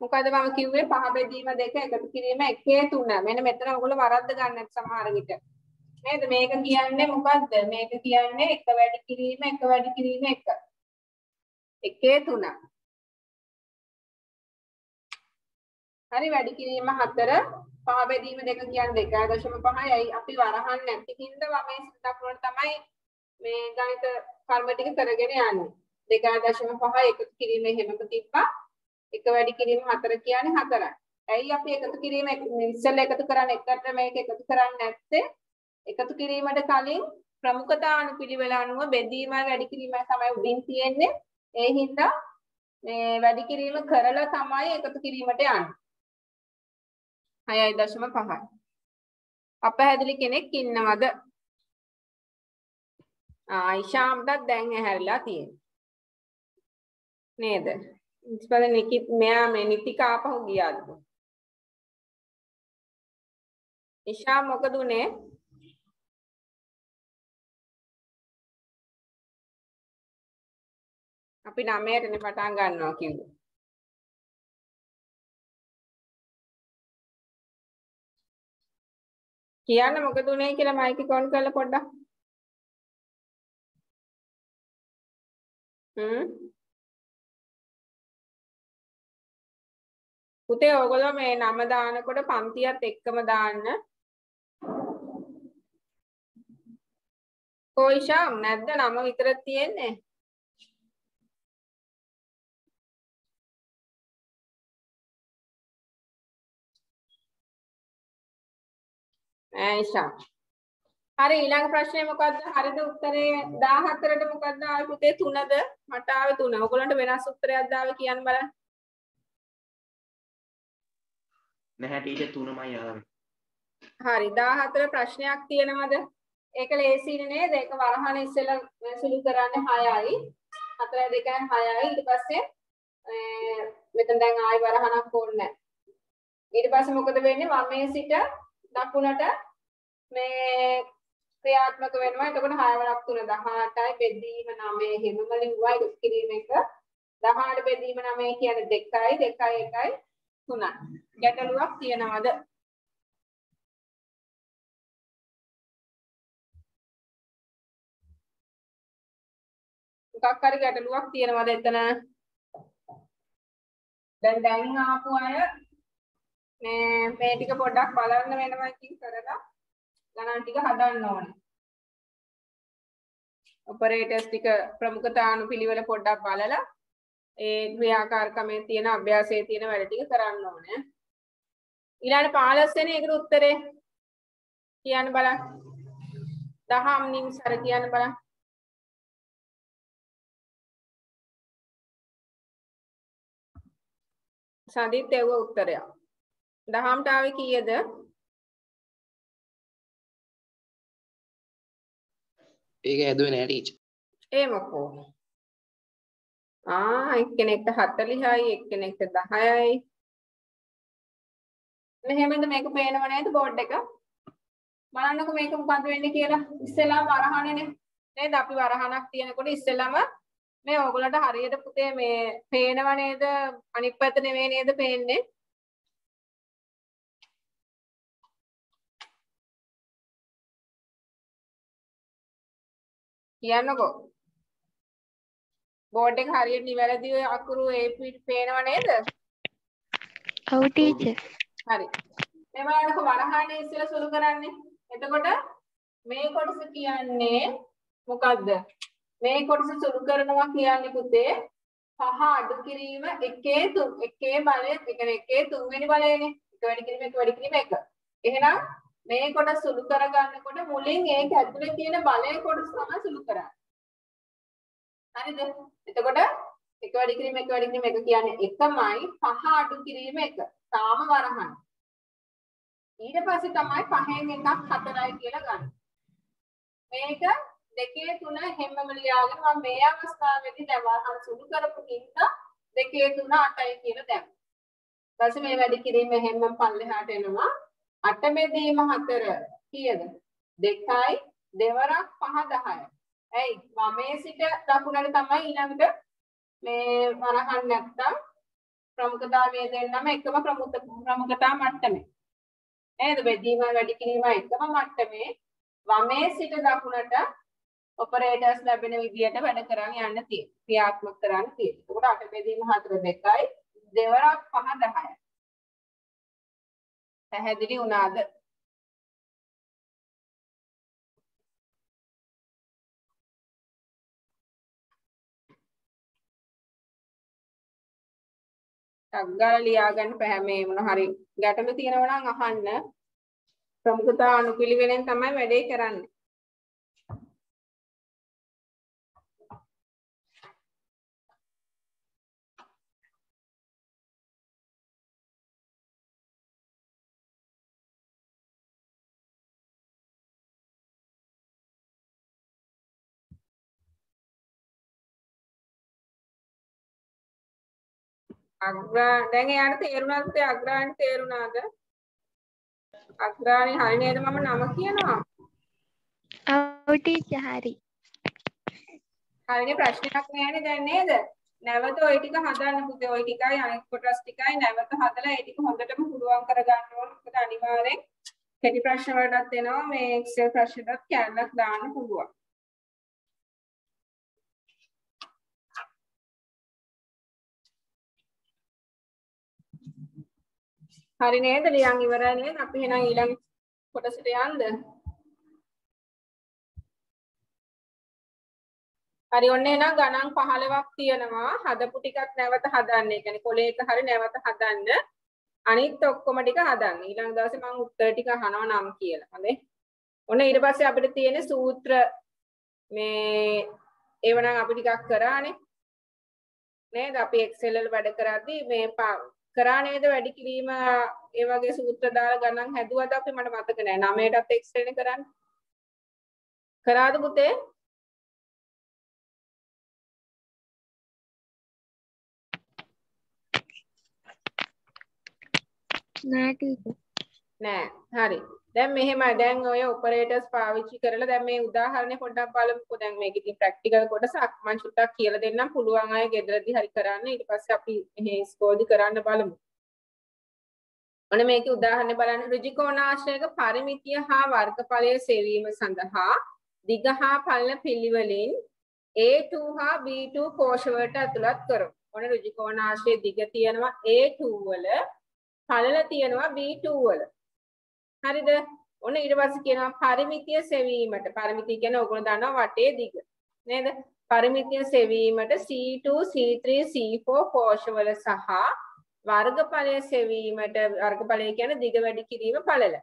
මොකද මම කිව්වේ පහ බෙදීම දෙක එකතු කිරීම එකේ තුන. මෙන්න මෙතන ඔයගොල්ලෝ වරද්ද ගන්න සමහර විට. නේද? මේක කියන්නේ මොකද්ද? මේක කියන්නේ එක වැඩි කිරීම එක වැඩි කිරීම එක. එකේ තුන. හරි වැඩි කිරීම හතර පහ බෙදීම දෙක කියන්නේ 2.5යි. ඇයි අපි වරහන් නැති හින්දා වමේ දක්වනට තමයි මේ ගණිත කර්ම ටික කරගෙන යන්නේ. 2.5 එකතු කිරීම එහෙමක තිබ්බා. එක වැඩි කිරීම හතර කියන්නේ හතරයි. ඇයි අපි එකතු කිරීම ඉස්සෙල්ලා එකතු කරන්නේ එකට මේක එකතු කරන්නේ නැත්තේ? එකතු කිරීමට කලින් ප්‍රමුඛතා අනුපිළිවෙල අනුව බෙදීම වැඩි කිරීම තමයි උඩින් තියෙන්නේ. ඒ හින්දා මේ වැඩි කිරීම කරලා තමයි එකතු කිරීමට යන්නේ. 6.5යි. අපහැදිලි කෙනෙක් ඉන්නවද? ආයිෂාම්ටත් දැන් ඇහැරිලා තියෙනවා. නේද? ඉස්පද නිකිත් මෙයා මේ නිතිකා ආපහු ගියාද? ඉෂා මොකද උනේ? අපි 9ටනේ පටන් ගන්නවා කිව්වේ. කියන්න මොකද උනේ කියලා මයික් එක ඔන් කරලා පොඩ්ඩක්. හ්ම් පුතේ ඔයගොල්ලෝ මේ නම දානකොට පන්තියත් එක්කම දාන්න. කොයිෂාම් නැද්ද නම විතර තියෙන්නේ? ඈෂා. හරි ඊළඟ ප්‍රශ්නේ මොකද්ද? හරිද උත්තරේ 14ට මොකද්ද ආවේ පුතේ 3ද? මට ආවේ 3. ඔයගොල්ලන්ට වෙනස් උත්තරයක්ද ආවේ කියන්න බලන්න. නැහැ ටීචර් 3මයි ආවේ. හරි 14 ප්‍රශ්නයක් තියෙනවද? ඒක ලේසියිනේ නේද? ඒක වරහන ඉස්සෙල්ලා සුළු කරන්නේ 6යි. 4 2යි 6යි. ඊට පස්සේ මෙතන දැන් ආයි වරහනක් ඕනේ නැහැ. ඊට පස්සේ මොකද වෙන්නේ? වමේ සිට දකුණට මේ ක්‍රියාත්මක වෙනවා. එතකොට 6 වරක් 3 18යි බෙදීම 9 එහෙමම ලිව්වා ඒක කිරීම එක. 18 බෙදීම 9 කියන්නේ 2යි 2යි 1යි 3යි. ගැටලුවක් තියනවද? මොකක් හරි ගැටලුවක් තියනවද එතන? දැන් දැන් ආපු අය මේ මේ ටික පොඩ්ඩක් බලන්න වෙනවා ඉතින් කරලා ගණන් ටික හදන්න ඕනේ. ඔපරේටර්ස් ටික ප්‍රමුඛතානුපිළිවෙල පොඩ්ඩක් බලලා ඒ ක්‍රියාකාරකමේ තියෙන අභ්‍යාසයේ තියෙන වැඩ ටික කරන්න ඕනේ. ඊළඟ 15 වෙනි එකට උත්තරේ කියන්න බලන්න. දහම් නිම්සර කියන්න බලන්න. සඳිත් එව්ව උත්තරයක්. දහම්ට ආවේ කීයද? ඒක හැදුවේ නෑ ටීචර්. ඒ මොකෝ? ආ එක්කෙනෙක්ට 40යි එක්කෙනෙක්ට 10යි. මෙහෙමද මේක පේනව නේද බෝඩ් එක? බලන්නකෝ මේක මොකද්ද වෙන්නේ කියලා. ඉස්සෙල්ලාම වරහණනේ නේද? අපි වරහණක් තියෙනකොට ඉස්සෙල්ලාම මේ ඕගොල්ලන්ට හරියට පුතේ මේ පේනව නේද? අනිත් පැත්ත නෙවෙයි නේද පේන්නේ? කියන්නකෝ. බෝඩ් එක හරියට නිවැරදිව අකුරු ඒ පේනව නේද? ඔව් ටීචර්. හරි. මේ බලන්නකො වරහානේ ඉස්සෙල්ලා සුළු කරන්නේ. එතකොට මේ කොටස කියන්නේ මොකද්ද? මේ කොටස සුළු කරනවා කියන්නේ පුතේ පහ අඩු කිරීම එකේ තුන් එකේ බලය ඒ කියන්නේ එකේ තුන්වෙනි බලයනේ. එක වැඩි කිරීම එක වැඩි කිරීම එක. එහෙනම් මේ කොටස සුළු කරගන්නකොට මුලින් ඒක ඇතුලේ තියෙන බලය කොටස තමයි සුළු කරන්නේ. හරිද? එතකොට එක වැඩි කිරීම එක වැඩි කිරීම එක කියන්නේ එකමයි පහ අඩු කිරීම එක. තාම වරහන්. ඊට පස්සේ තමයි පහෙන් එකක් හතරයි කියලා ගන්න. මේක දෙකේ තුන හැමම ලියාගෙන මම මේ අවස්ථාවේදී දැන් වරහන් සුළු කරපු හින්දා දෙකේ තුන 8යි කියලා දැම්මා. ඊට පස්සේ මේ වැඩි කිරීම හැමම පල්ලෙහාට එනවා. 8 බෙදීම 4 කීයද? 2යි දෙවරක් 5 10යි. ඇයි වමේ සිට දකුණට තමයි ඊළඟට මේ වරහන් නැත්තම් ප්‍රමුඛතාවය දෙන්නම එකම ප්‍රමුඛ ප්‍රමුඛතා මට්ටමේ. නේද? බෙදීම වැඩි කිරීම එකම මට්ටමේ වමේ සිට දකුණට ඔපරේටර්ස් ලැබෙන විදියට වැඩ කරන් යන්න තියෙනවා. ක්‍රියාත්මක කරන්න තියෙනවා. එතකොට අට බෙදීම 4 2යි දෙවරක් 5 10යි. පැහැදිලි වුණාද? ටග්ගාලා ලියා ගන්න පැහැ මේ මොන හරි ගැටලු තියෙනවා නම් අහන්න. ප්‍රමුඛතා අනුපිළිවෙලෙන් තමයි වැඩේ කරන්නේ. අග්‍රා දැන් එයාට තේරුණාද පුතේ අග්‍රාණි තේරුණාද අග්‍රාණි හරි නේද මම නම කියනවා ඔව් ටීචර් හරි හරිනේ ප්‍රශ්නයක් නෑනේ දැන් නේද නැවත ওই ටික හදන්න පුතේ ওই ටිකයි අනෙක් කොටස් ටිකයි නැවත හදලා ඒ ටික හොඳටම පුළුවන් කරගන්න ඕන මොකද අනිවාර්යෙන් කෙටි ප්‍රශ්න වලටත් එනවා මේ එක්සෙල් ප්‍රශ්නටත් කැලලක් දාන්න පුළුවන් හරි නේද ලියන් ඉවරයි නේද? අපි එහෙනම් ඊළඟ කොටසට යන්න. හරි ඔන්න එහෙනම් ගණන් 15ක් තියෙනවා. හදපු ටිකක් නැවත හදන්න. ඒ කියන්නේ කොලේ එක හරි නැවත හදන්න. අනිත් ඔක්කොම ටික හදන්න. ඊළඟ දවසේ මම උත්තර ටික අහනවා නම් කියලා. හරි ඔන්න ඊට පස්සේ අපිට තියෙන සූත්‍ර මේ ඒවනම් අපි ටිකක් කරානේ. නේද? අපි Excel වල වැඩ කරද්දී මේ කරා නේද වැඩි කිරීම ඒ වගේ සූත්‍ර දාලා ගණන් හැදුවද අපි මට මතක නෑ. 9ටත් Excel නේ කරන්නේ. කරාද පුතේ? නෑ නෑ. හරි දැන් මෙහෙමයි. දැන් ඔය ඔපරේටර්ස් පාවිච්චි කරලා දැන් මේ උදාහරණය පොඩ්ඩක් බලමුකෝ. දැන් මේක ඉතින් ප්‍රැක්ටිකල් කොටසක් මම චුට්ටක් කියලා දෙන්නම්. පුළුවන් අය ගෙදරදී හරි කරන්න. ඊට පස්සේ අපි මෙහි ස්කෝල්දි කරන්න බලමු. ඔන්න මේකේ උදාහරණය බලන්න. ඍජුකෝණාශ්‍රයක පරිමිතිය හා වර්ගඵලය සෙවීම සඳහා දිග හා පළල පිළිවෙලින් A2 හා B2 කෝෂ වලට ඇතුළත් කරමු. ඔන්න ඍජුකෝණාශ්‍රයේ දිග තියෙනවා A2 වල පළල තියෙනවා B2 වල. හරිද? ඔන්න ඊට පස්සේ කියනවා පරිමිතිය සෙවීමට. පරිමිතිය කියන්නේ ඔයගොල්ලෝ දන්නවා වටේ දිග. නේද? පරිමිතිය සෙවීමට C2, C3, C4 කෝෂවල සහ වර්ගඵලය සෙවීමට වර්ගඵලය කියන්නේ දිග වැඩි කිරීම පළල.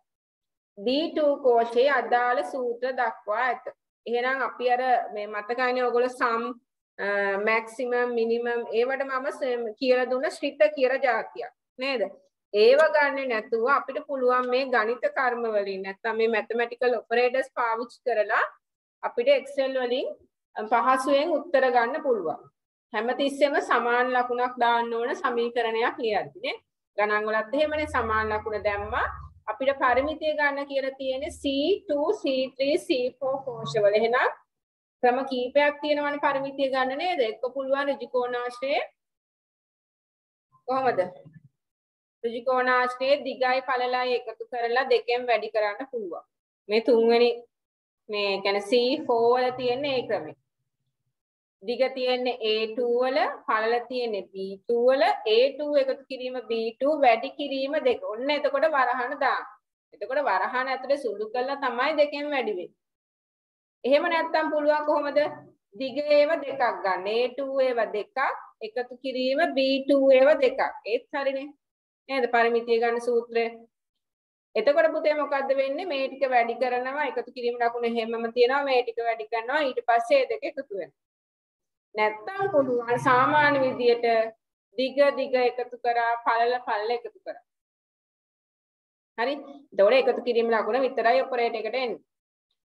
D2 කෝෂයේ අදාළ සූත්‍ර දක්වා ඇත. එහෙනම් අපි අර මේ මතකයිනේ ඔයගොල්ලෝ සම් මැක්සිමම් මිනිමම් ඒවට මම කියලා දුන්න ශ්‍රිත කියලා જાතියක්. නේද? ඒව ගන්නෙ නැතුව අපිට පුළුවන් මේ ගණිත කර්ම වලින් නැත්නම් මේ මැතමැටිකල් ඔපරේටර්ස් පාවිච්චි කරලා අපිට එක්සෙල් වලින් පහසුවෙන් උත්තර ගන්න පුළුවන්. හැමතිස්සෙම සමාන ලකුණක් දාන්න ඕන සමීකරණයක් ලියද්දි නේ. ගණන් වලත් එහෙමනේ සමාන ලකුණ දැම්මා. අපිට පරිමිතිය ගන්න කියලා තියෙන්නේ C2, C3, C4 කෝෂවල. එහෙනම් ක්‍රම කීපයක් තියෙනවනේ පරිමිතිය ගන්න නේද? එක්ක පුළුවන් ඍජුකෝණාශ්‍රයේ කොහමද? ඍජුකෝණාශ්‍රයේ දිගයි පළලයි එකතු කරලා දෙකෙන් වැඩි කරන්න පුළුවන්. මේ තුන්වෙනි මේ කියන්නේ C4 වල තියෙන ඒ ක්‍රමය. දිග තියෙන්නේ A2 වල පළල තියෙන්නේ B2 වල A2 එකතු කිරීම B2 වැඩි කිරීම දෙක. ඔන්න එතකොට වරහන දාන්න. එතකොට වරහන ඇතුලේ සුළු කළා තමයි දෙකෙන් වැඩි වෙන්නේ. එහෙම නැත්තම් පුළුවන් කොහොමද? දිග ඒව දෙකක් ගන්න. A2 ඒව දෙකක් එකතු කිරීම B2 ඒව දෙකක්. ඒත් හරිනේ. නේද? පරිමිතිය ගන්න සූත්‍රය. එතකොට පුතේ මොකද්ද වෙන්නේ? මේ ටික වැඩි කරනවා එකතු කිරීම ලකුණ හැමම තියෙනවා මේ ටික වැඩි කරනවා ඊට පස්සේ ඒ දෙක එකතු වෙනවා. නැත්තම් පුළුවන් සාමාන්‍ය විදියට දිග දිග එකතු කරා පළල පළල එකතු කරා. හරි? එතකොට එකතු කිරීම ලකුණ විතරයි ඔපරේට් එකට එන්නේ.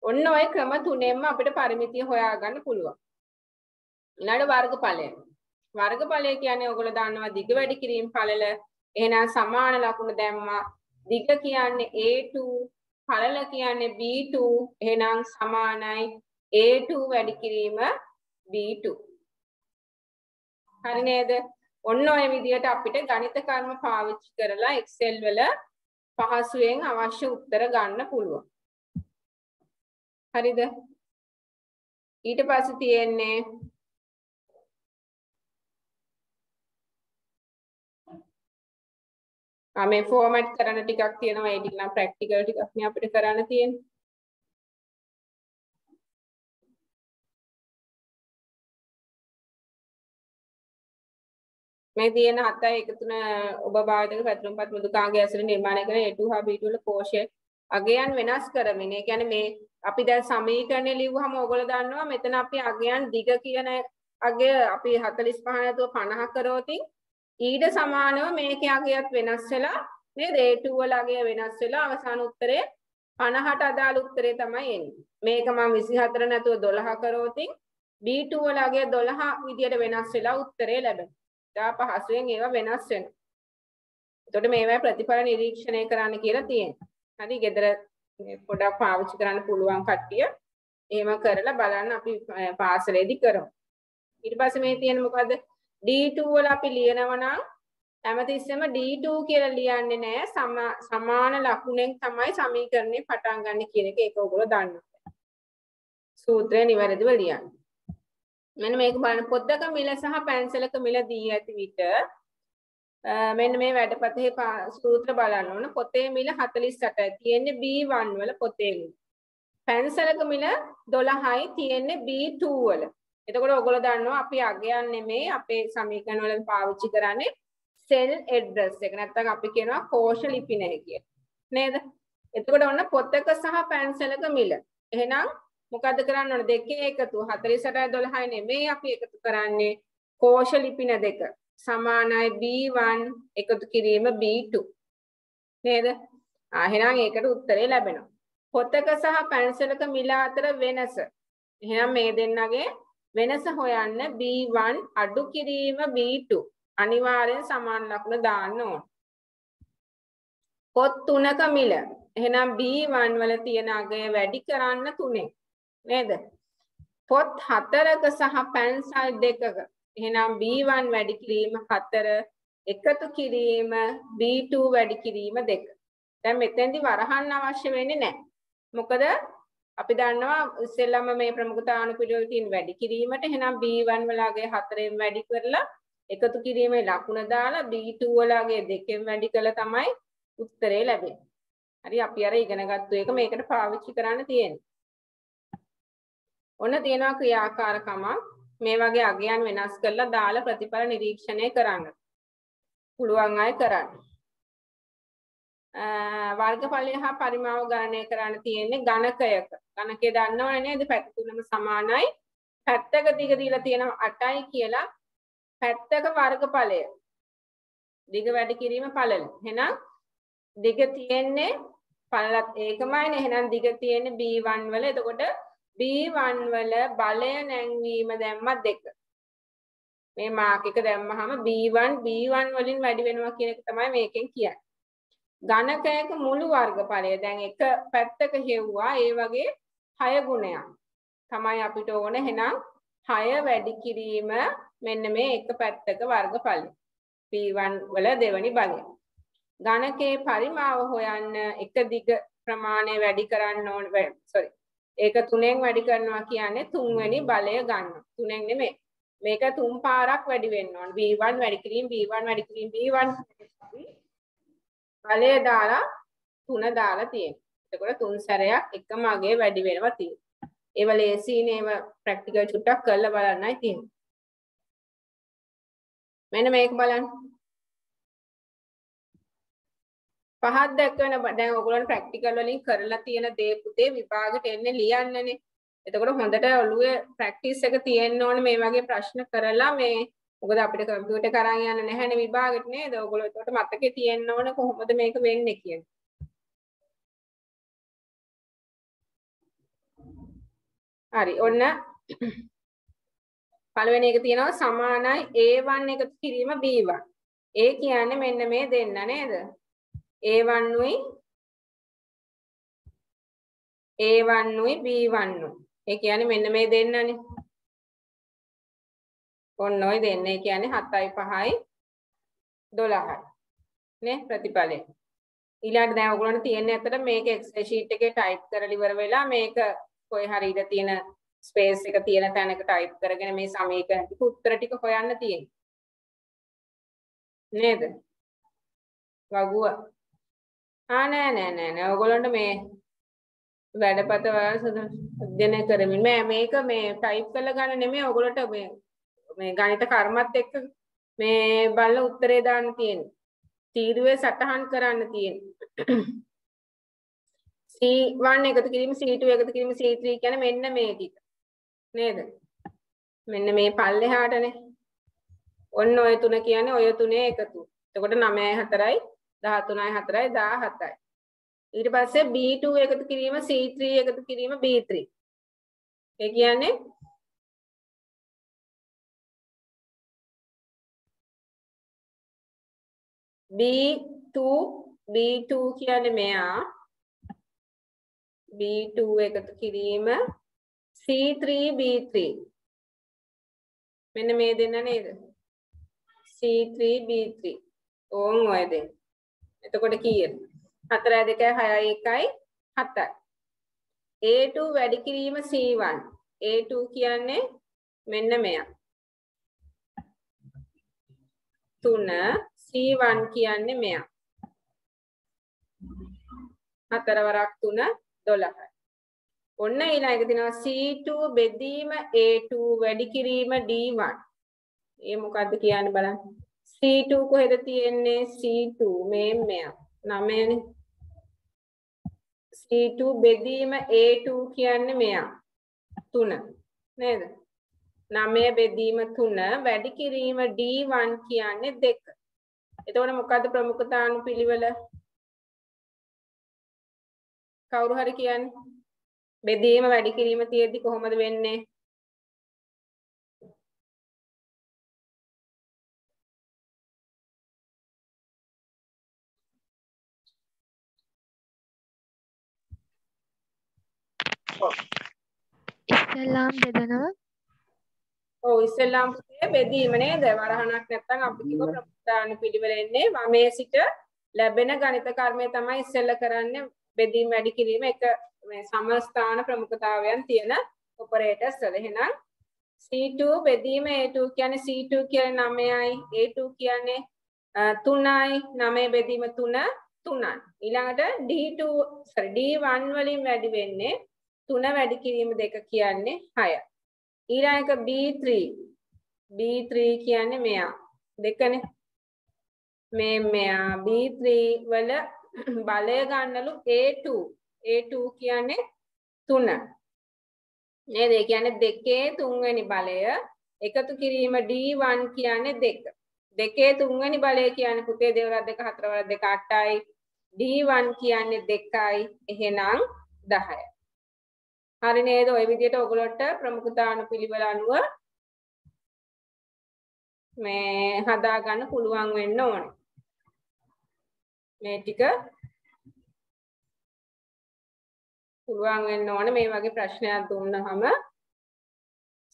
ඔන්න ඔය ක්‍රම තුනෙන්ම අපිට පරිමිතිය හොයාගන්න පුළුවන්. ඊළඟ වර්ගඵලය. වර්ගඵලය කියන්නේ ඔයගොල්ලෝ දන්නවා දිග වැඩි කිරීම පළල. එහෙනම් සමාන ලකුණ දැම්මා. දිග කියන්නේ A2, පළල කියන්නේ B2. එහෙනම් සමානයි A2 වැඩි කිරීම B2. හරි නේද? ඔන්න ඔය විදිහට අපිට ගණිත කර්ම පාවිච්චි කරලා Excel වල පහසුවෙන් අවශ්‍ය උත්තර ගන්න පුළුවන්. හරිද? ඊට පස්සේ තියෙන්නේ මේ ෆෝමැට් කරන ටිකක් තියෙනවා ඒ ටික නම් ප්‍රැක්ටිකල් ටිකක් නේ අපිට කරන්න තියෙන්නේ. මේ තියෙන හතයි එකතුන ඔබ භාවිතක පැතුම්පත් මෘදුකාංගය ඇසුරින් නිර්මාණය කරන A2 හා B2 වල කෝෂය අගයන් වෙනස් කරමින් ඒ කියන්නේ මේ අපි දැන් සමීකරණය ලිව්වහම ඔයගොල්ලෝ දන්නවා මෙතන අපි අගයන් දිග කියන අගය අපි 45 නැතුව 50 කරෝතින් ඊට සමානව මේකේ අගයත් වෙනස් වෙලා නේද A2 වල අගය වෙනස් වෙලා අවසාන උත්තරේ 50ට අදාළ උත්තරේ තමයි එන්නේ. මේක මම 24 නැතුව 12 කරෝතින් B2 වල අගය 12 විදියට වෙනස් වෙලා උත්තරේ ලැබෙනවා. දා පහසුවෙන් ඒවා වෙනස් වෙනවා. එතකොට මේවා ප්‍රතිඵල නිරීක්ෂණය කරන්න කියලා තියෙනවා. හරි ගෙදර පොඩක් පාවිච්චි කරන්න පුළුවන් කට්ටිය එහෙම කරලා බලන්න අපි පාසලේදී කරමු. ඊට පස්සේ මේ තියෙන මොකද්ද? D2 වල අපි ලියනවා නම් හැමතිස්සෙම D2 කියලා ලියන්නේ නැහැ. සමාන ලකුණෙන් තමයි සමීකරණේ පටන් ගන්න කියන එක ඒක ඔයගොල්ලෝ දන්නවා. සූත්‍රය නිවැරදිව ලියන්න. මෙන්න මේක බලන්න පොද්දක මිල සහ පැන්සලක මිල දී ඇති විට මෙන්න මේ වැඩපතේ සූත්‍ර බලන්න ඕන පොතේ මිල 48යි තියෙන්නේ B1 වල පොතේ මිල. පැන්සලක මිල 12යි තියෙන්නේ B2 වල. එතකොට ඔයගොල්ලෝ දන්නවා අපි අගයන් නෙමේ අපේ සමීකරණ වල පාවිච්චි කරන්නේ සෙල් ඇඩ්‍රස් එක. නැත්නම් අපි කියනවා කෝෂ ලිපිනය කියලා. නේද? එතකොට ඔන්න පොතක සහ පැන්සලක මිල. එහෙනම් මොකද කරන්න ඕන දෙකේ එකතු 48යි 12යි නෙමෙයි අපි එකතු කරන්නේ කෝෂ ලිපින දෙක සමානයි B1 එකතු කිරීම B2 නේද? ආ එහෙනම් ඒකට උත්තරේ ලැබෙනවා. පොතක සහ පැන්සලක මිල අතර වෙනස. එහෙනම් මේ දෙන්නගේ වෙනස හොයන්න B1 අඩු කිරීම B2 අනිවාර්යෙන් සමාන ලකුණ දාන්න ඕන. පොත් තුනක මිල. එහෙනම් B1 වල තියෙන අගය වැඩි කරන්න තුනේ. නේද? පොත් හතරක සහ පැන්සල් දෙකක එහෙනම් B1 වැඩි කිරීම 4 එකතු කිරීම B2 වැඩි කිරීම 2. දැන් මෙතෙන්දි වරහන් අවශ්‍ය වෙන්නේ නැහැ. මොකද අපි දන්නවා ඉස්සෙල්ලම මේ ප්‍රමුඛතාවු පිළිවෙල තියෙන වැඩි කිරීමට එහෙනම් B1 වලගේ 4ෙන් වැඩි කරලා එකතු කිරීමේ ලකුණ දාලා B2 වලගේ 2ෙන් වැඩි කළා තමයි උත්තරේ ලැබෙන්නේ. හරි අපි අර ඉගෙනගත්තු එක මේකට පාවිච්චි කරන්න තියෙන්නේ. ඔන්න තියෙනවා ක්‍රියාකාරකමක් මේ වගේ අගයන් වෙනස් කරලා දාලා ප්‍රතිඵල නිරීක්ෂණය කරන්න. පුළුවන් අය කරන්න. වර්ගඵලය හා පරිමාව ගණනය කරන්න තියෙන්නේ ගණකයක. ගණකය දන්නවනේ නේද? පැත්ත තුනම සමානයි. පැත්තක දිග දීලා තියෙනවා 8යි කියලා. පැත්තක වර්ගඵලය. දිග වැඩි කිරීම පළල. එහෙනම් දිග තියෙන්නේ පළලත් ඒකමයිනේ. එහෙනම් දිග තියෙන්නේ B1 වල. එතකොට B1 වල බලය නැංවීම දැම්මත් දෙක. මේ මාක් එක දැම්මහම B1 B1 වලින් වැඩි වෙනවා කියන එක තමයි මේකෙන් කියන්නේ. ඝනකයක මුළු වර්ගඵලය දැන් එක පැත්තක හෙව්වා ඒ වගේ 6 ගුණයක්. තමයි අපිට ඕන එහෙනම් 6 වැඩි කිරීම මෙන්න මේ එක පැත්තක වර්ගඵලය. P1 වල දෙවනි බලය. ඝනකයේ පරිමාව හොයන්න එක දිග ප්‍රමාණය වැඩි කරන්න ඕන sorry ඒක තුනෙන් වැඩි කරනවා කියන්නේ තුන්වෙනි බලය ගන්න. තුනෙන් නෙමෙයි. මේක තුන් පාරක් වැඩි වෙන්න ඕන. V1 වැඩි කිරීම V1 වැඩි කිරීම V1 බලය දාලා තුන දාලා තියෙනවා. එතකොට තුන් සැරයක් එකම අගේ වැඩි වෙනවා තියෙනවා. ඒව ලේසියිනේ ඒව ප්‍රැක්ටිකල් චුට්ටක් කරලා බලන්නයි තියෙන්නේ. මෙන්න මේක බලන්න. පහක් දක්වන දැන් ඔයගොල්ලන් ප්‍රැක්ටිකල් වලින් කරලා තියෙන දේ පුතේ විභාගෙට එන්නේ ලියන්නනේ. එතකොට හොඳට ඔළුවේ ප්‍රැක්ටිස් එක තියෙන්න ඕනේ මේ වගේ ප්‍රශ්න කරලා මේ මොකද අපිට කම්පියුටර් කරන් යන්න නැහැනේ විභාගෙට නේද? ඔයගොල්ලෝ එතකොට මතකේ තියෙන්න ඕනේ කොහොමද මේක වෙන්නේ කියන්නේ. හරි ඔන්න පළවෙනි එක තියෙනවා සමානයි A1 එකතු කිරීම B1. ඒ කියන්නේ මෙන්න මේ දෙන්න නේද? A1 උයි A1 උයි B1 උයි. ඒ කියන්නේ මෙන්න මේ දෙන්නනේ. ඔන්න ඔය දෙන්න. ඒ කියන්නේ 7යි 5යි 12යි. නේ ප්‍රතිඵලය. ඊළඟට දැන් ඔයගොල්ලන්ට තියෙන්නේ ඇත්තට මේක Excel sheet එකේ type කරලා ඉවර වෙලා මේක කොයි හරි ඉඳ තියෙන ස්පේස් එක තියෙන තැනක type කරගෙන මේ සමීකරණ ටික උත්තර ටික හොයන්න තියෙන්නේ. නේද? වගුව. ආ නෑ නෑ නෑ නෑ ඔයගොල්ලන්ට මේ වැඩපත වල අධ්‍යයනය කරමින් මම මේක මේ ටයිප් කරලා ගන්න නෙමෙයි ඔයගොල්ලන්ට මේ මේ ගණිත කර්මත් එක්ක මේ බලලා උත්තරේ දාන්න තියෙන්නේ. තීරුවේ සටහන් කරන්න තියෙන්නේ. C1 එකතු කිරීම C2 එකතු කිරීම C3 කියන්නේ මෙන්න මේ ටික. නේද? මෙන්න මේ පල්ලෙහාටනේ. ඔන්න ඔය තුන කියන්නේ ඔය තුනේ එකතු. එතකොට 9යි 4යි 13යි 4යි 17යි. ඊට පස්සේ B2 එකතු කිරීම C3 එකතු කිරීම B3. ඒ කියන්නේ B2 B2 කියන්නේ මෙයා. B2 එකතු කිරීම. C3 B3 මෙන්න මේ දෙන්න නේද? C3 B3 ඕන් ඔය දෙන්න. එතකොට කීයද? 4 2 6 1යි 7යි A2 වැඩි කිරීම C1 A2 කියන්නේ මෙන්න මෙයා. 3 C1 කියන්නේ මෙයා. හතර වරක් 3 12යි. ඔන්න ඊළඟ දිනවා C2 බෙදීම A2 වැඩි කිරීම D1. ඒ මොකද්ද කියන්නේ බලන්න. C2 කොහෙද තියෙන්නේ? C2 මේ මෙයා. 9නේ. C2 බෙදීම A2 කියන්නේ මෙයා. 3. නේද? 9 බෙදීම 3 වැඩි කිරීම D1 කියන්නේ 2. එතකොට මොකද්ද ප්‍රමුඛතානුපිළිවෙල? කවුරු හරි කියන්නේ? බෙදීම වැඩි කිරීම තියෙද්දි කොහොමද වෙන්නේ? ඉස්සෙල්ලාම් බෙදනවා ඔව් ඉස්සෙල්ලාම පුතේ බෙදීම නේද? වරහණක් නැත්නම් අපි කිව්ව ප්‍රමුඛතානුපිළිවෙල එන්නේ වමේ සිට ලැබෙන ගණිත කර්මය තමයි ඉස්සෙල්ලා කරන්නේ බෙදීම වැඩි කිරීම එක මේ සමස්ථාන ප්‍රමුඛතාවයන් තියෙන ඔපරේටර්ස් වල. එහෙනම් C2 බෙදීම A2 කියන්නේ C2 කියන්නේ 9යි A2 කියන්නේ 3යි 9 බෙදීම 3 3යි. ඊළඟට D2 sorry D1 වලින් වැඩි වෙන්නේ 3 වැඩි කිරීම දෙක කියන්නේ 6යි. ඊළඟ එක B3 B3 කියන්නේ මෙයා. දෙකනේ. මේ මෙයා B3 වල බලය ගන්නලු A2 A2 කියන්නේ 3 නේද? ඒ කියන්නේ දෙකේ තුන්වෙනි බලය. එකතු කිරීම D1 කියන්නේ දෙක. දෙකේ තුන්වෙනි බලය කියන්නේ පුතේ දෙවරක් දෙක හතරවරක් දෙක 8යි D1 කියන්නේ දෙකයි. එහෙනම් 10යි හරි නේද ওই විදිහට ඔයගොල්ලන්ට ප්‍රමුඛතානුපිළිවෙල අනුව මේ හදා ගන්න පුළුවන් වෙන්න ඕනේ මේ ටික පුළුවන් වෙන්න ඕනේ මේ වගේ ප්‍රශ්නයක් දුන්නහම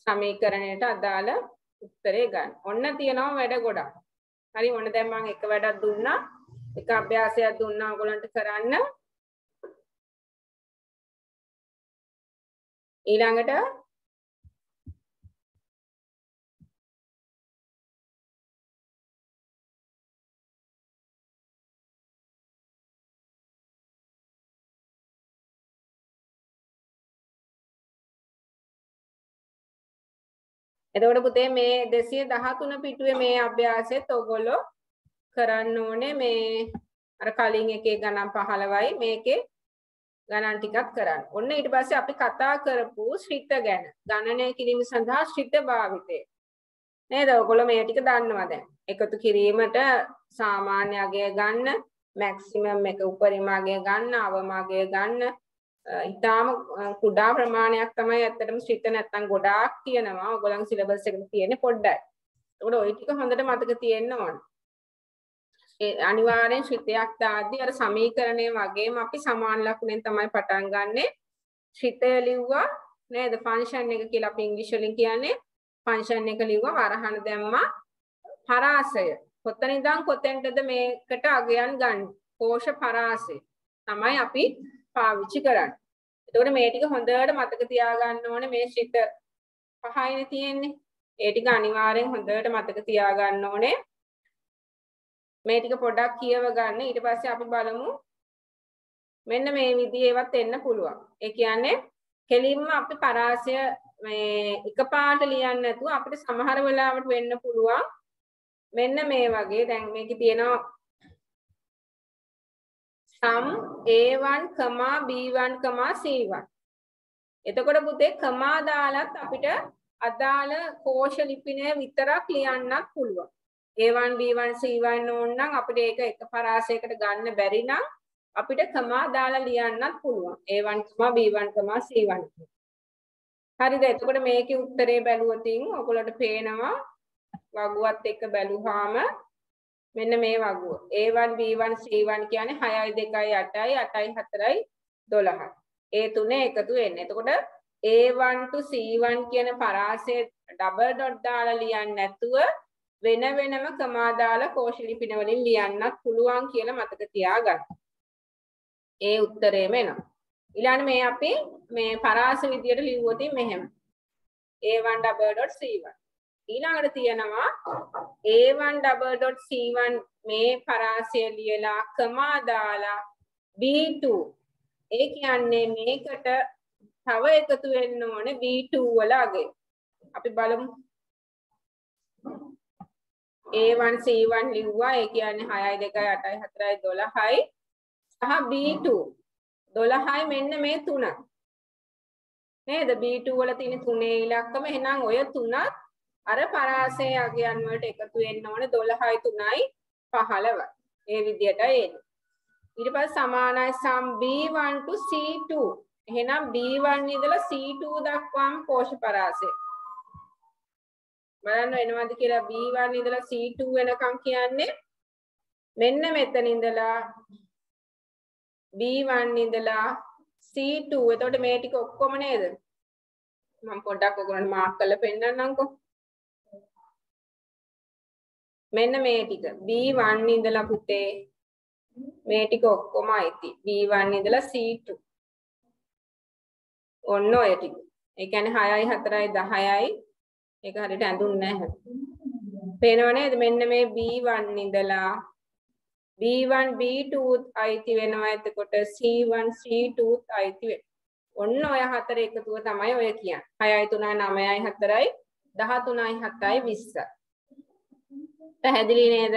සමීකරණයට අදාළ උත්තරේ ගන්න. ඔන්න තියෙනවා වැඩ ගොඩක්. හරි ඔන්න දැන් මම එක වැඩක් දුන්නා. එක අභ්‍යාසයක් දුන්නා ඔයගොල්ලන්ට කරන්න. ඊළඟට එතකොට පුතේ මේ 213 පිටුවේ මේ අභ්‍යාසෙත් ඔයගොල්ලෝ කරන්න ඕනේ. මේ අර කලින් එකේ ගණන් 15යි මේකේ ගණන් ටිකක් කරන්න. ඔන්න ඊට පස්සේ අපි කතා කරපු ශ්‍රිත ගැන. ගණනය කිරීම සඳහා ශ්‍රිත භාවිතය. නේද? ඔයගොල්ලෝ මේ ටික දන්නවා දැන්. එකතු කිරීමට සාමාන්‍ය අගය ගන්න, මැක්සිමම් එක උපරිම අගය ගන්න, අවම අගය ගන්න. ඊටාම කුඩා ප්‍රමාණයක් තමයි ඇත්තටම ශ්‍රිත නැත්තම් ගොඩාක් තියෙනවා. ඔයගොල්ලන්ගේ සිලබස් එකේ තියෙන්නේ පොඩ්ඩයි. ඒකට ওই ටික හොඳට මතක තියෙන්න ඕනේ. ඒ අනිවාර්යෙන් ශ්‍රිතයක් දාද්දී අර සමීකරණය වගේම අපි සමාන ලකුණෙන් තමයි පටන් ගන්නෙ. ශ්‍රිතය ලිව්වා නේද? ෆන්ක්ෂන් එක කියලා අපි ඉංග්‍රීසි වලින් කියන්නේ. ෆන්ක්ෂන් එක ලිව්වා වරහන දැම්මා. පරාසය. කොතන ඉඳන් කොතෙන්ටද මේකට අගයන් ගන්න? කෝෂ පරාසය තමයි අපි පාවිච්චි කරන්නේ. එතකොට මේ ටික හොඳට මතක තියාගන්න ඕනේ මේ ශිත පහයිනේ තියෙන්නේ. ඒ ටික අනිවාර්යෙන් හොඳට මතක තියාගන්න ඕනේ. මේ ටික පොඩ්ඩක් කියව ගන්න. ඊට පස්සේ අපි බලමු. මෙන්න මේ විදිහේ ඒවත් එන්න පුළුවන්. ඒ කියන්නේ කෙලින්ම අපි පරාසය මේ එකපාරට ලියන්න නැතුව අපිට සමහර වෙලාවට වෙන්න පුළුවන්. මෙන්න මේ වගේ. දැන් මේකේ තියෙනවා sum a1, b1, c1 එතකොට පුතේ කමා දාලත් අපිට අදාළ කෝෂ ලිපිනය විතරක් ලියන්නත් පුළුවන්. A1 b1 c1 ඕන නම් අපිට ඒක එක පරාසයකට ගන්න බැරි නම් අපිට කමා දාලා ලියන්නත් පුළුවන්. A1, b1, c1 හරිද? එතකොට මේකේ උත්තරේ බැලුවතින් ඔයගොල්ලන්ට පේනවා වගුවත් එක්ක බැලුවාම මෙන්න මේ වගුව. A1 b1 c1 කියන්නේ 6යි 2යි 8යි 8යි 4යි 12යි ඒ තුනේ එකතු වෙන්නේ. එතකොට a1 to c1 කියන පරාසය ඩබල් ඩොට් දාලා ලියන්නේ නැතුව වෙන වෙනම කමා දාලා කෝෂ ලිපින වලින් ලියන්නත් පුළුවන් කියලා මතක තියාගන්න. ඒ උත්තරේම එනවා. ඊළඟ මේ අපි මේ පරාස විදියට ලිව්වොත් මෙහෙම. a1 double dot c1. ඊළඟට තියෙනවා a1 double dot c1 මේ පරාසය ලියලා කමා දාලා b2 ඒ කියන්නේ මේකට තව එකතු වෙන්න ඕනේ b2 වල අගය. අපි බලමු A1 C1 ලිව්වා. ඒ කියන්නේ 6යි 2යි 8යි 4යි 12යි සහ B2 12යි මෙන්න මේ තුන. නේද? B2 වල තියෙන තුනේ ඉලක්කම. එහෙනම් ඔය තුනත් අර පරාසය අගයන් වලට එකතු වෙන්න ඕනේ 12යි 3යි 15යි ඒ විදිහට එන්නේ. ඊට පස්සේ සමානයි සම් B1 to C2 එහෙනම් B1 ඉඳලා C2 දක්වාම කෝෂ පරාසය. බලන්න වෙනවද කියලා B1 ඉඳලා C2 වෙනකම් කියන්නේ? මෙන්න මෙතන ඉඳලා B1 ඉඳලා C2 එතකොට මේ ටික ඔක්කොම නේද? මම පොඩ්ඩක් ඔයගොල්ලන්ට මාක් කරලා පෙන්නන්නම්කෝ. මෙන්න මේ ටික. B1 ඉඳලා පුතේ මේ ටික ඔක්කොම අයිති. B1 ඉඳලා C2 ඔන්න ඔය ටික. ඒ කියන්නේ 6යි 4යි 10යි ඒක හරියට ඇඳුන්නේ නැහැ. පේනව නේද? මෙන්න මේ B1 ඉඳලා B1 B2 අයිති වෙනවා එතකොට C1 C2 අයිති වෙනවා. ඔන්න ඔය හතර එකතුව තමයි ඔය කියන්නේ. 6යි 3යි 9යි 4යි 13යි 7යි 20යි. පැහැදිලි නේද?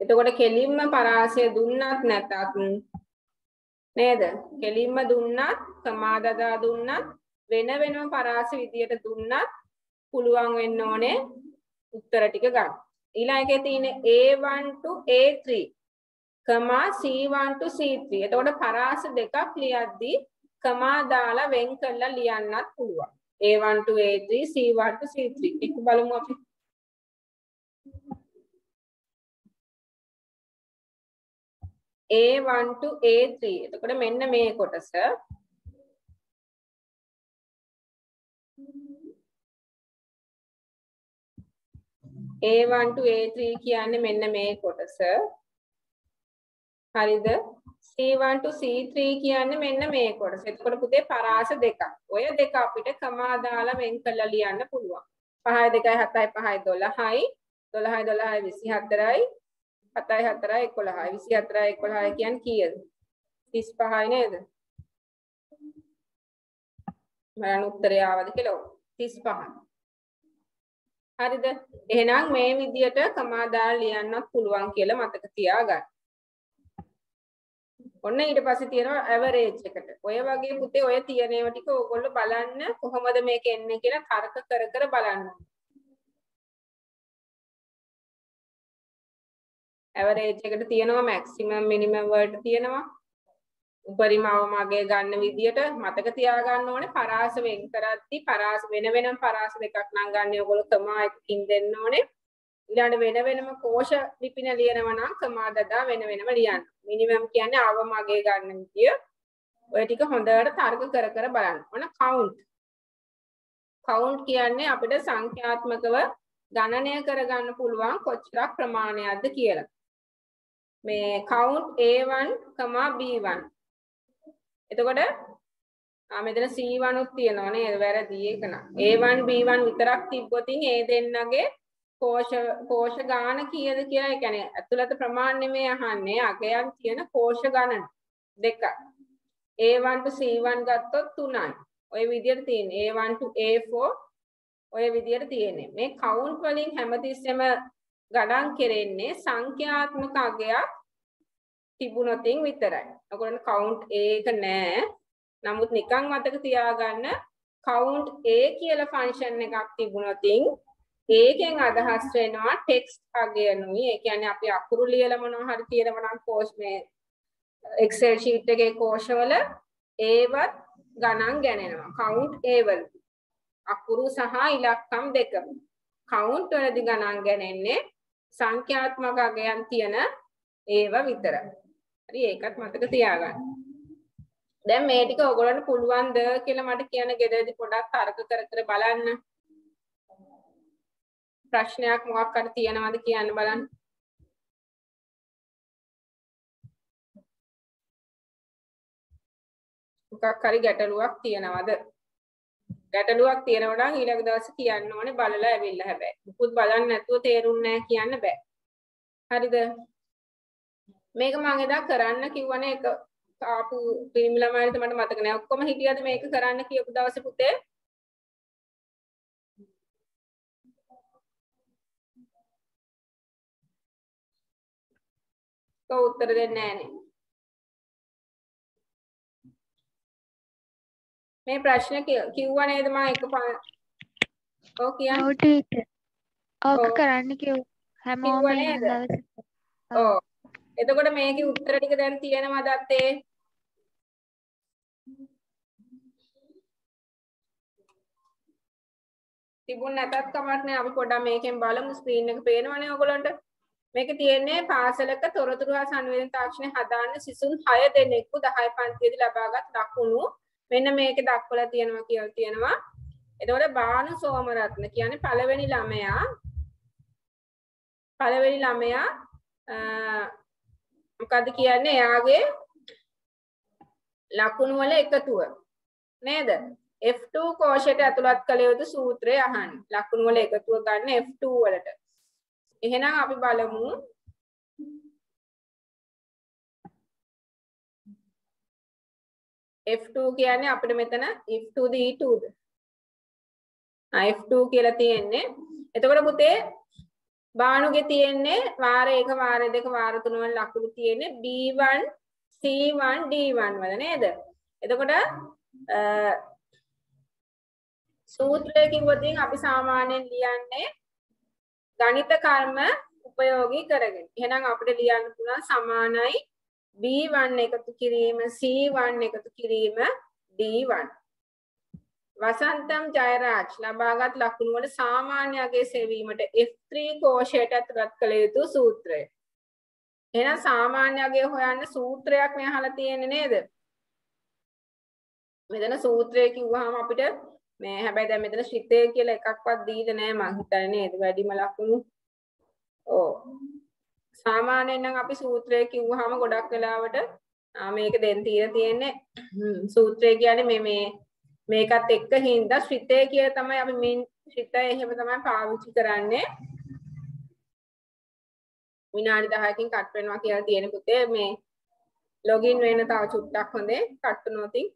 එතකොට කෙලින්ම පරාසය දුන්නත් නැතත් නේද? කෙලින්ම දුන්නත් සමාදදා දුන්නත් වෙන වෙනම පරාස විදියට දුන්නත් පුළුවන් වෙන්න ඕනේ උත්තර ටික ගන්න. ඊළඟ එකේ තියෙන A1 to A3 කමා C1 to C3. එතකොට පරාස දෙකක් ලියද්දී කමා දාලා වෙන් කරලා ලියන්නත් පුළුවන්. A1 to A3 C1 to C3. එක බලමු අපි. A1 to A3. එතකොට මෙන්න මේ කොටස A1 to A3 කියන්නේ මෙන්න මේ කොටස. හරිද? C1 to C3 කියන්නේ මෙන්න මේ කොටස. එතකොට පුතේ පරාස දෙකක්. ඔය දෙක අපිට කමා දාලා වෙන් කරලා ලියන්න පුළුවන්. 5යි 2යි 7යි 5යි 12යි 12යි 12යි 24යි 7යි 4යි 11යි 24යි 11යි කියන්නේ කීයද? 35යි නේද? බලන්න උත්තරය ආවද කියලා 35යි. හරිද? එහෙනම් මේ විදියට කමාදාල ලියන්නත් පුළුවන් කියලා මතක තියාගන්න. ඔන්න ඊට පස්සේ තියෙනවා ඇවරේජ් එකට. ඔය වගේ පුතේ ඔය තියෙන ඒවා ටික ඕගොල්ලෝ බලන්න කොහොමද මේක එන්නේ කියලා තර්ක කර කර බලන්න. ඇවරේජ් එකට තියෙනවා මැක්සිමම් මිනිමම් වලට තියෙනවා. උපරිම අවමගය ගන්න විදියට මතක තියාගන්න ඕනේ පරාස වෙන් කරද්දි පරාස වෙන වෙනම පරාස දෙකක් නම් ගන්න. ඕගොල්ලෝ කමා එකකින් දෙන්න ඕනේ. ඊළඟ වෙන වෙනම කෝෂ ලිපින ලියනවා නම් කමා දදා වෙන වෙනම ලියන්න. මිනිමම් කියන්නේ අවමගය ගන්න විදිය. ඔය ටික හොඳට තර්ක කර කර බලන්න. ඕන කවුන්ට් කවුන්ට් කියන්නේ අපිට සංඛ්‍යාත්මකව ගණනය කරගන්න පුළුවන් කොච්චරක් ප්‍රමාණයක්ද කියලා. මේ count A1, B1. එතකොට ආ මෙතන C1 උත් තියෙනවා නේද? වැරදි ඒක න. A1 B1 විතරක් තිබ්බොතින් ඒ දෙන්නගේ කෝෂ කෝෂ ගාන කීයද කියලා ඒ කියන්නේ ඇතුළත ප්‍රමාණ නෙමෙයි අහන්නේ අගයන් තියෙන කෝෂ ගණන දෙක. A1 to C1 ගත්තොත් 3යි. ඔය විදිහට තියෙන්නේ A1 to A4 ඔය විදිහට තියෙන්නේ. මේ කවුන්ට් වලින් හැමතිස්සෙම ගණන් කෙරෙන්නේ සංඛ්‍යාත්මක අගයක් තිබුණොතින් විතරයි. ඔයගොල්ලන්ට කවුන්ට් A එක නෑ. නමුත් නිකන් මතක තියාගන්න count A කියලා ෆන්ක්ෂන් එකක් තිබුණොතින් ඒකෙන් අදහස් වෙනවා ටෙක්ස්ට් අගයනුයි. ඒ කියන්නේ අපි අකුරු ලියලා මොනවා හරි තියෙනවා නම් කෝෂ් මේ Excel sheet එකේ කෝෂවල ඒවත් ගණන් ගණනවා. count A වල. අකුරු සහ ඉලක්කම් දෙකම. count වලදී ගණන් ගණන්නේ සංඛ්‍යාත්මක අගයන් තියෙන ඒව විතරයි. හරි ඒකත් මතක තියාගන්න. දැන් මේ ටික ඔයගොල්ලන්ට පුළුවන්ද කියලා මට කියන්න ගෙදරදී පොඩක් තර්ක කර කර බලන්න. ප්‍රශ්නයක් මොකක් හරි තියෙනවද කියන්න බලන්න. මොකක් හරි ගැටලුවක් තියෙනවද? ගැටලුවක් තියෙනවා නම් ඊළඟ දවසේ කියන්න ඕනේ බලලා ඇවිල්ලා හැබැයි. මුකුත් බලන්න නැතුව තේරුන්නේ නැහැ කියන්න බෑ. හරිද? මේක මම එදා කරන්න කිව්වනේ එක ආපු පිරිමි ළමයින්ට මට මතක නෑ. ඔක්කොම හිටියද මේක කරන්න කියපු දවසේ පුතේ? කෝ උත්තර දෙන්නේ නෑනේ. මේ ප්‍රශ්න කිව්වා නේද මම එක ඔව් කියන්න. ඕක. කරන්න කිව් හැමෝම කිව්වා එන නේද? දවසේ. ඔව් එතකොට මේකේ උත්තර ටික දැන් තියෙනවද අත්තේ? තිබුණ නැතත් කමක් නෑ. අපි පොඩ්ඩක් මේකෙන් බලමු ස්ක්‍රීන් එක පේනවනේ ඔයගොල්ලන්ට. මේක තියෙන්නේ පාසලක තොරතුරු හා සංවේදන තාක්ෂණය හදාන්න සිසුන් 6 දෙනෙකු 10 පන්තියේදී ලබාගත් ලකුණු මෙන්න මේකේ දක්වලා තියෙනවා කියලා තියෙනවා. එතකොට බානු සෝමරත්න කියන්නේ පළවෙනි ළමයා. පළවෙනි ළමයා අ, මොකද්ද කියන්නේ? එයාගේ ලකුණු වල එකතුව. නේද? F2 කෝෂයට ඇතුළත් කළ යුතු සූත්‍රය අහන්න. ලකුණු වල එකතුව ගන්න F2 වලට. එහෙනම් අපි බලමු. F2 කියන්නේ අපිට මෙතන if to the e2ද ආ F2 කියලා තියෙන්නේ. එතකොට පුතේ බානුගේ තියෙන්නේ වාර 1 වාර 2 වාර 3 වල ලකුණු තියෙන්නේ B1 C1 D1 වල නේද එතකොට අ, සූත්‍රය කිව්වොතින් අපි සාමාන්‍යයෙන් ලියන්නේ ගණිත කර්ම උපයෝගී කරගෙන. එහෙනම් අපිට ලියන්න පුළුවන් සමානයි B1 එකතු කිරීම C1 එකතු කිරීම D1. වසන්තම් ජයරාජ් ලබාගත් ලකුණු වල සාමාන්‍ය අගය සෙවීමට F3 කෝෂයට ඇතුළත් කළ යුතු සූත්‍රය. එහෙනම් සාමාන්‍ය අගය හොයන්න සූත්‍රයක් මේ අහලා තියෙන්නේ නේද? මෙතන සූත්‍රය කිව්වහම අපිට මේ හැබැයි දැන් මෙතන ශ්‍රිතය කියලා එකක්වත් දීලා නැහැ මං හිතන්නේ නේද වැඩිම ලකුණු. ඔව්. සාමාන්‍යයෙන් නම් අපි සූත්‍රය කිව්වහම ගොඩක් වෙලාවට ආ මේක දෙන් තියලා තියෙන්නේ හ්ම්, සූත්‍රය කියන්නේ මේ මේ මේකත් එක්ක හින්දා ශ්‍රිතය කියලා තමයි අපි මින් ශ්‍රිතය එහෙම තමයි පාවිච්චි කරන්නේ. විනාඩි 10කින් කට් වෙනවා කියලා තියෙන පුතේ මේ ලොගින් වෙන්න තව චුට්ටක් හොඳේ කට් වුණොතින්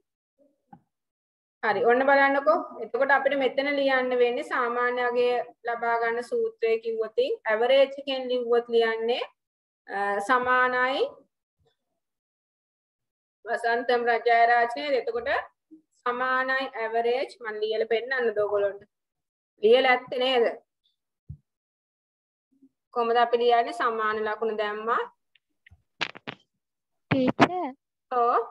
හරි ඔන්න බලන්නකෝ. එතකොට අපිට මෙතන ලියන්න වෙන්නේ සාමාන්‍ය අගය ලබා ගන්න සූත්‍රය කිව්වොතින් ඇවරේජ් එකෙන් ලිව්වොත් ලියන්නේ අ, සමානයි. වසන්තම් රජයරාජ් නේද? එතකොට සමානයි ඇවරේජ් මම ලියලා පෙන්නන්නද ඔයගොල්ලන්ට ලියලා ඇත්තේ නේද කොහමද අපි ලියන්නේ සමාන ලකුණු දැම්මා ටීචර් ඔව්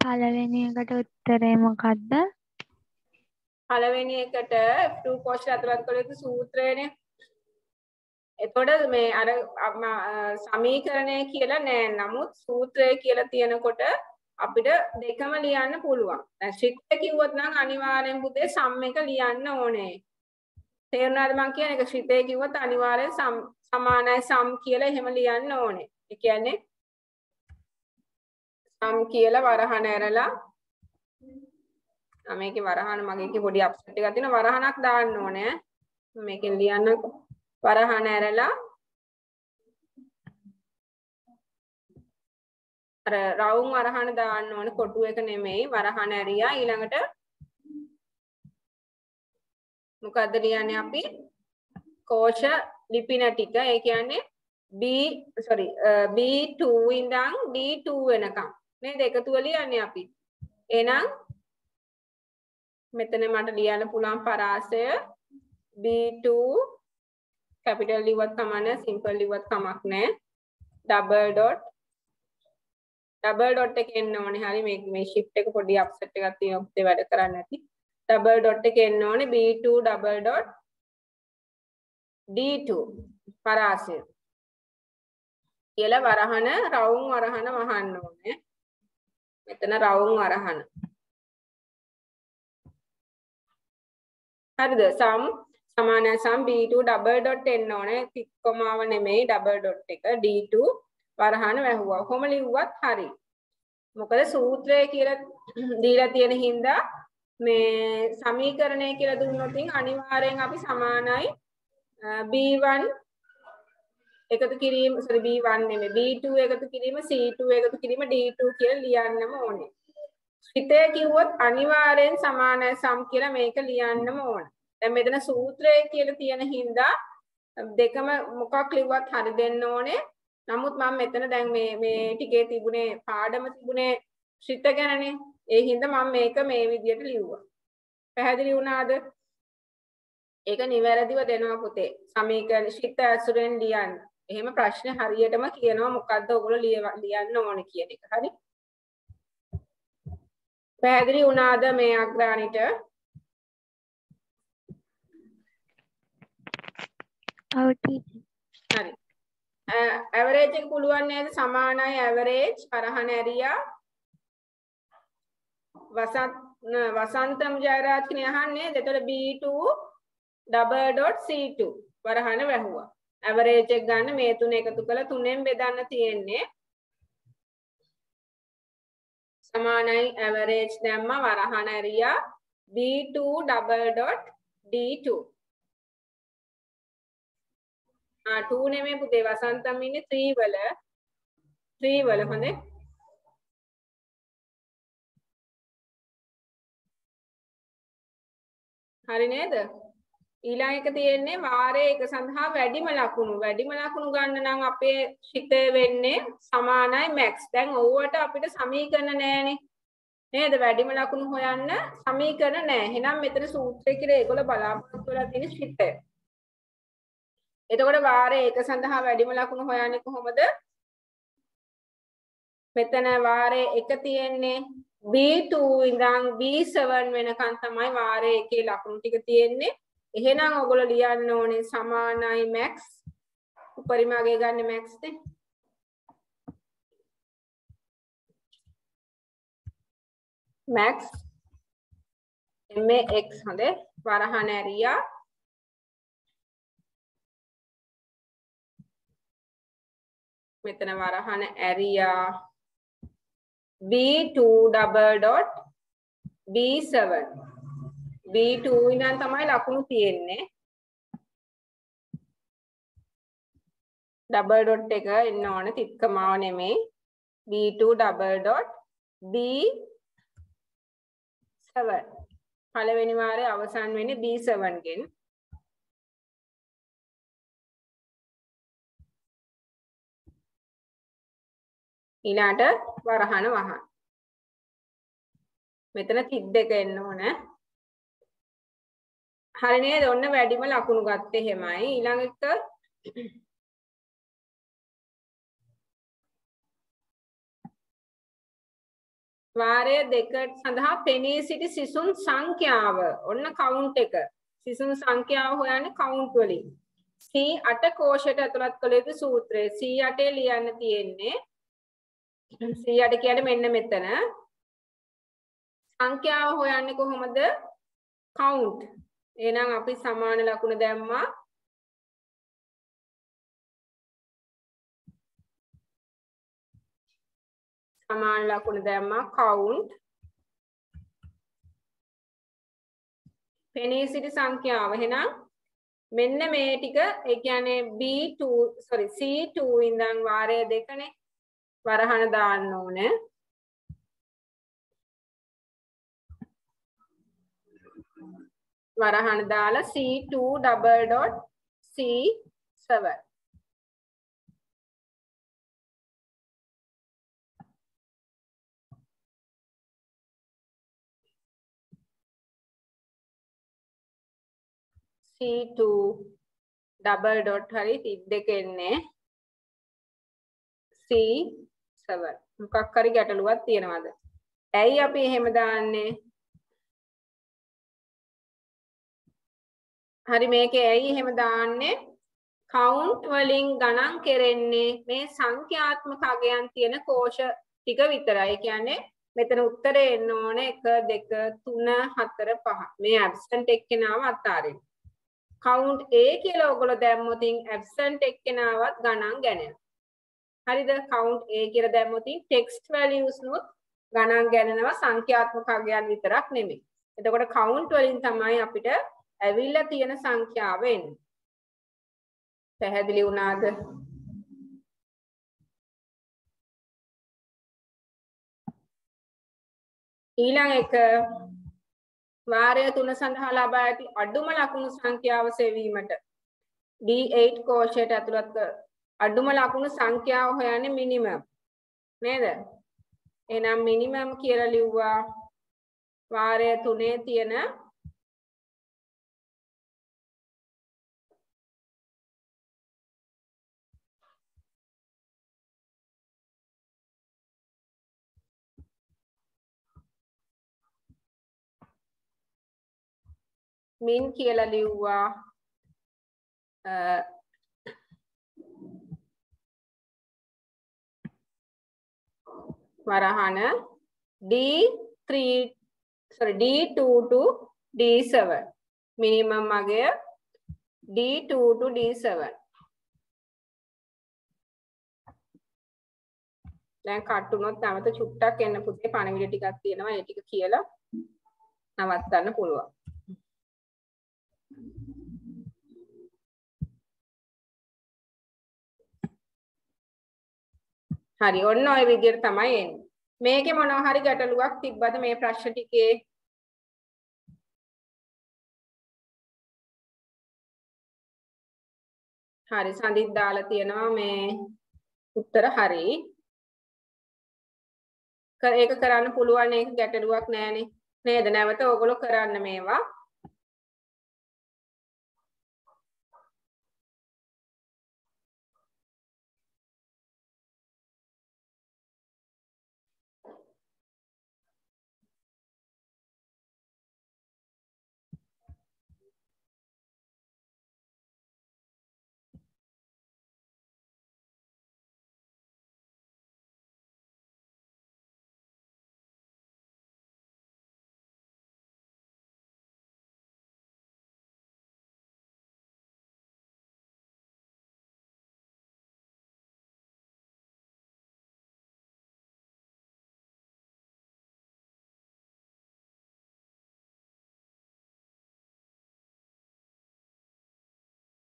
පළවෙනි එකට උත්තරේ මොකද්ද? පළවෙනි එකට F2 කෝෂ ඇතුළත් කළ යුතු සූත්‍රයනේ. එතකොට මේ අර සමීකරණය කියලා නෑ. නමුත් සූත්‍රය කියලා තියෙනකොට අපිට දෙකම ලියන්න පුළුවන්. දැන් ශික්ෂ කිව්වොත් නම් අනිවාර්යෙන් පුතේ සම් එක ලියන්න ඕනේ. තේරුණාද මං කියන එක ශ්‍රිතේ කිව්වොත් අනිවාර්යෙන් සම්- සමානයි සම් කියලා එහෙම ලියන්න ඕනේ. ඒ කියන්නේ සම් කියලා වරහන ඇරලා ආ මේකේ වරහන මගේ එකේ පොඩි අප්සෙට් එකක් තියෙනවා වරහනක් දාන්න ඕනේ. මේකෙන් ලියන්න වරහන ඇරලා අර රවුම් වරහන දාන්න ඕනේ කොටු එක නෙමෙයි වරහන ඇරියා. ඊළඟට මොකද්ද ලියන්නේ අපි? කෝෂ ලිපින ටික. ඒ කියන්නේ B sorry B2 ඉඳන් D2 වෙනකම්. නේද? එකතුව ලියන්නේ අපි. එහෙනම් මෙතන මට ලියන්න පුළුවන් පරාසය. B2 capital ලිව්වත් කමක් නැහැ simple ලිව්වත් කමක් නැහැ. Double dot double dot එක එන්න ඕනේ. හරි මේ මේ shift එක පොඩි upset එකක් තියෙනවා. ඔක්තේ වැඩ කරන්නේ නැති double dot එක එන්න ඕනේ. B2 double dot D2 පරාසය. කියලා වරහන රවුම් වරහන වහන්න ඕනේ. මෙතන රවුම් වරහන. හරිද? සම් සමාන සම් B2 double dot එන්න ඕනේ. තික් කොමාව නෙමෙයි double dot එක. D2 වරහන වැහුවා. කොහොම ලිව්වත් හරි. මොකද සූත්‍රය කියලා දීලා තියෙන හින්දා මේ සමීකරණය කියලා දුන්නොත් අනිවාර්යෙන් අපි සමානයි B1 එකතු කිරීම sorry B1 නෙමෙයි B2 එකතු කිරීම C2 එකතු කිරීම D2 කියලා ලියන්නම ඕනේ. හිතේ කිව්වොත් අනිවාර්යෙන් සමානයි සම් කියලා මේක ලියන්නම ඕන. දැන් මෙතන සූත්‍රය කියලා තියෙන හින්දා දෙකම මොකක් ලිව්වත් හරි දෙන්න ඕනේ. නමුත් මම මෙතන දැන් මේ මේ ටිකේ තිබුණේ පාඩම තිබුණේ ශ්‍රිත ගැනනේ. ඒ හින්දා මම මේක මේ විදියට ලිව්වා. පැහැදිලි වුණාද? ඒක නිවැරදිව දෙනවා පුතේ. සමීකරණ ශ්‍රිත ඇසුරෙන් ලියන්න. එහෙම ප්‍රශ්න හරියටම කියනවා මොකද්ද ඔයගොල්ලෝ ලියන්න ඕනේ කියන එක. හරි? පැහැදිලි වුණාද මේ අග්‍රාණිට? ඔව් ටීචර් හරි. ඇවරේජ් එක පුළුවන් නේද? සමානයි ඇවරේජ් පරහන ඇරියා. වසන්ත වසන්තම් ජයරාජ් කෙනෙක් අහන්නේ එතකොට B2 double dot C2 වරහන වැහුවා. ඇවරේජ් එක ගන්න මේ තුන එකතු කරලා තුනෙන් බෙදන්න තියෙන්නේ. සමානයි ඇවරේජ් දැම්ම. වරහන ඇරියා. B2 double dot D2 ආ 2 නෙමෙයි පුතේ. වසන්තම් ඉන්නේ 3 වල 3 වල හොඳේ. හරි නේද? ඊළඟ එක තියෙන්නේ වාරයේ එක සඳහා වැඩිම ලකුණු. වැඩිම ලකුණු ගන්න නම් අපේ ශිතය වෙන්නේ සමානයි මැක්ස් දැන් ඕවට අපිට සමීකරණ නෑනේ නේද? වැඩිම ලකුණු හොයන්න සමීකරණ නෑ එහෙනම් මෙතන සූත්‍රය කියලා ඒගොල්ලෝ බලාපොරොත්තු වෙලා තියෙන ශිතය එතකොට වාරයේ එක සඳහා වැඩිම ලකුණු හොයන්නේ කොහොමද? මෙතන වාරයේ එක තියෙන්නේ B2 ඉඳන් B7 වෙනකන් තමයි වාරයේ එකේ ලකුණු ටික තියෙන්නේ. එහෙනම් ඔයගොල්ලෝ ලියන්න ඕනේ සමානයි max. උපරිම අගය ගන්න max නේ. max max හොඳේ වරහන ඇරියා මෙතන වරහන ඇරියා. B2 double dot B7 B2 ඉඳන් තමයි ලකුණු තියෙන්නේ. Double dot එක එන්න ඕන තිත්කමාව නෙමෙයි. B2 double dot B7 පළවෙනි වාරේ අවසන් වෙන්නේ B7 ගෙන්. ඊළාට වරහන වහන්. මෙතන තිත් දෙක එන්න ඕන. හරි නේද? ඔන්න වැඩිම ලකුණු ගත්තේ එහෙමයි. ඊළඟ එක වාරය දෙක සඳහා පෙනී සිටි සිසුන් සංඛ්‍යාව ඔන්න කවුන්ට් එක සිසුන් සංඛ්‍යාව හොයන්නේ කවුන්ට් වලින් C8 කෝෂයට ඇතුළත් කළ යුතු සූත්‍රය C8 ලියන්න තියෙන්නේ C8 කියන්නේ මෙන්න මෙතන. සංඛ්‍යාව හොයන්නේ කොහොමද? count. එහෙනම් අපි සමාන ලකුණ දැම්මා. සමාන ලකුණ දැම්මා count. පෙනී සිටි සංඛ්‍යාව. එහෙනම් මෙන්න මේ ටික ඒ කියන්නේ B2 sorry C2 ඉඳන් වාරය දෙකනේ. වරහන දාන්න ඕනේ. වරහන දාලා C2 double dot C7 C2 double dot හරි තිත් දෙක එන්නේ. C7 මොකක් හරි ගැටලුවක් තියෙනවද? ඇයි අපි එහෙම දාන්නේ? හරි මේකේ ඇයි එහෙම දාන්නේ? count වලින් ගණන් කෙරෙන්නේ මේ සංඛ්‍යාත්මක අගයන් තියෙන කෝෂ ටික විතරයි. ඒ කියන්නේ මෙතන උත්තරේ එන්න ඕනේ 1 2 3 4 5. මේ absent එක්කෙනාව අතාරින්න. count A කියලා ඔයගොල්ලෝ දැම්මොත් absent එක්කෙනාවත් ගණන් ගණනවා. හරිද? count A කියලා දැම්මොත් text values නුත් ගණන් ගණනවා සංඛ්‍යාත්මක අගයන් විතරක් නෙමෙයි. එතකොට count වලින් තමයි අපිට ඇවිල්ලා තියෙන සංඛ්‍යාව එන්නේ. පැහැදිලි වුණාද? ඊළඟ එක වාරය තුන සඳහා ලබා ඇති අඩුම ලකුණු සංඛ්‍යාව සෙවීමට D8 කෝෂයට ඇතුළත් කර අඩුම ලකුණු සංඛ්‍යාව හොයන්නේ මිනිමම් නේද? එහෙනම් මිනිමම් කියලා ලිව්වා. වාරය තුනේ තියෙන මින් කියලා ලිව්වා. වරහන D3 sorry D2 to D7 minimum අගය D2 to D7 දැන් කට් වුණොත් නැවත චුට්ටක් එන්න පුතේ පණවිඩ ටිකක් තියෙනවා ඒ ටික කියලා නවත්තන්න පුළුවන්. හරි ඔන්න ඔය විදිහට තමයි එන්නේ. මේකේ මොනවා හරි ගැටලුවක් තිබ්බද මේ ප්‍රශ්න ටිකේ? හරි සඳිත් දාලා තියෙනවා මේ උත්තර හරි. ඒක කරන්න පුළුවන් ඒක ගැටලුවක් නෑනේ. නේද? නැවත ඕගොල්ලෝ කරන්න මේවා.